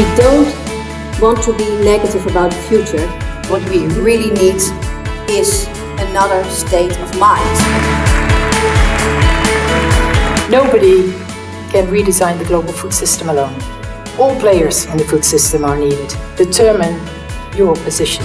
We don't want to be negative about the future. What we really need is another state of mind. Nobody can redesign the global food system alone. All players in the food system are needed. Determine your position.